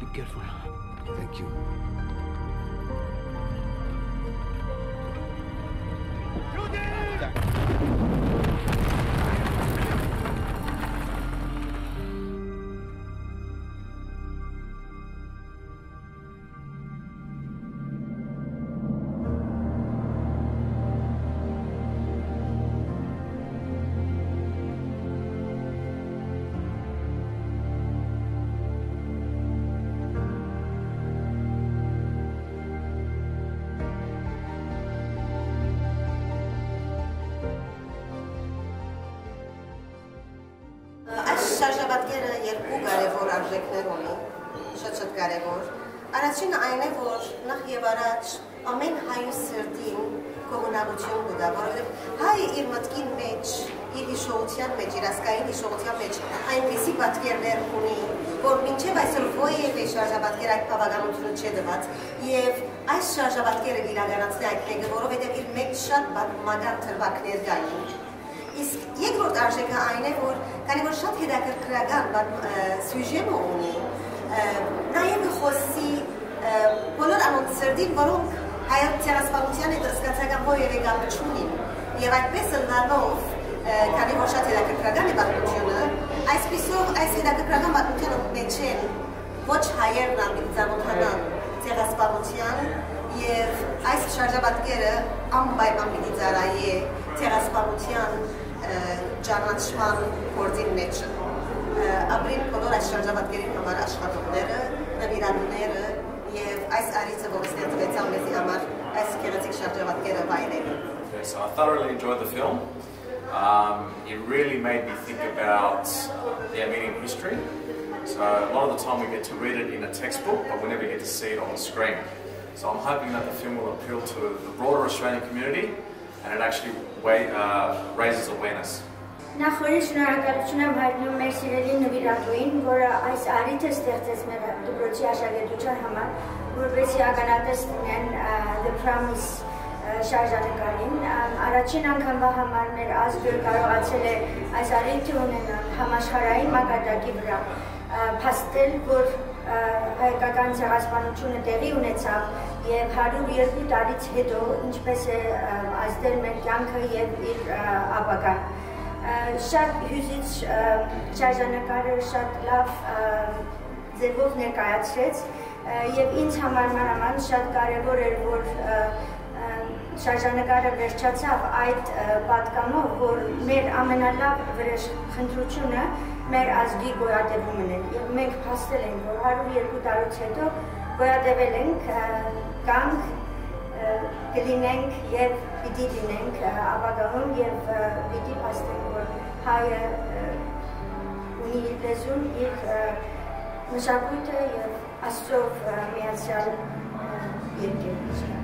Be careful. Thank you. Շարժաբատկերը երկու կարևոր արժեքներ ունի, շատ-շատ կարևոր։ Առաջինը այն է, որ նախ եւ առաջ ամեն հայու սրտին կողմնակություն կգա, որովհետեւ հայը իր մտքին մեջ, իր հիշողության մեջ, իր ասկային հիշողության մեջ այնպիսի պատկերներ ունի, որ մինչև այսօր ովևէ շարժաբատկեր այդ բավականությունը չէ դված եւ այս շարժաբատկերը իրականացնի այդ մեկը, որովհետեւ իր մեջ շատ մագար թրվակներ կային Իսկ երկրորդ արժեքը այն է, որ քանի որ շատ հետաքրքրական սյուժեն ունի, նաև խոսի բոլոր անոնց սրդին, որոնք հայոց ցեղասպանության հետ սկացական որևէ կապ չունին։ Եվ այդպես լնալով, քանի որ շատ հետաքրքրական է պատմությունը, այսպիսով այս հետաքրքրական պատմությունը մեջ են ոչ հայերն անդիծանոթանան ցեղասպանության եւ այս շարժաբատկերը անպայման պիտի ծառայի ցեղասպանության ճանաչման գործին մեջ ապրին բոլոր այս շրջապատկերի համար աշխատողները, նվիրատուները եւ այս արիցը, որ ստեղծվեցավ մեզի համար այս գեղեցիկ շրջապատկերը վայրելու։ So I thoroughly enjoyed the film. Um, it really made me think about the Armenian history. So a lot of the time we get to read it in a textbook, but we never get to see it on the screen. So I'm hoping that the film will appeal to the broader Australian community and it actually way, uh, raises awareness. Նախորդ շնորհակալություն եմ հայտնում մեր սիրելի նվիրատուին, որը այս արիթը ստեղծեց մեր դպրոցի աշակերտության համար, որովհետեւ ականատես լինեն The Promise շարժանկարին։ Առաջին անգամվա համար մեր ազգը կարողացել է այս արիթը ունենալ համաշխարհային մակարդակի վրա, փաստել, որ հայկական ցեղասպանությունը տեղի ունեցավ եւ 102 տարից հետո ինչպես է ազդել մեր կյանքը եւ իր ապագան շատ հյուզիչ շարժանկարը շատ լավ ձևով ներկայացրեց եւ ինձ համար մանավանդ շատ կարեւոր էր որ շարժանկարը վերջացավ այդ պատկամով որ մեր ամենալավ վրեժ խնդրությունը մեր ազգի գոյատևումն է եւ մենք փաստել ենք որ 102 տարուց հետո գոյատևել ենք կանք կլինենք եւ պիտի լինենք ապագայում եւ պիտի փաստենք որ հայը ունի իր լեզուն, իր մշակույթը եւ աստծով միացյալ երկեր։ It's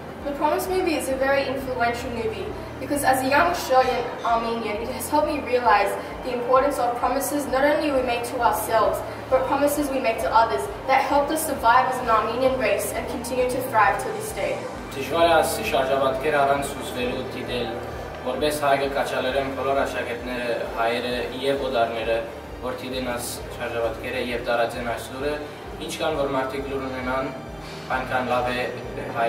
The Promise movie is a very influential movie because as a young Australian Armenian, it has helped me realize the importance of promises not only we make to ourselves, but promises we make to others that helped us survive as an Armenian race and continue to thrive to this day. Դժվար է ասի շարժաբատկեր առանց ուզվելու դիտել, որպես հայ կկաչալերեն բոլոր աշակերտները, հայերը եւ օդարները, որ դիտեն այս շարժաբատկերը եւ տարածեն այս լուրը, ինչքան որ մարդիկ լուր ունենան, այնքան լավ է հայ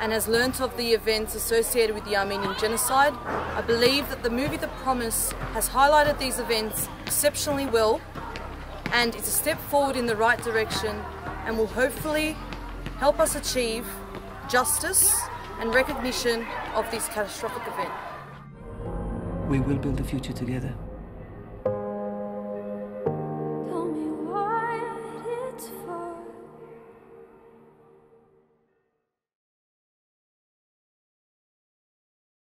and has learnt of the events associated with the Armenian genocide, I believe that the movie The Promise has highlighted these events exceptionally well and it's a step forward in the right direction and will hopefully help us achieve justice and recognition of this catastrophic event. We will build a future together.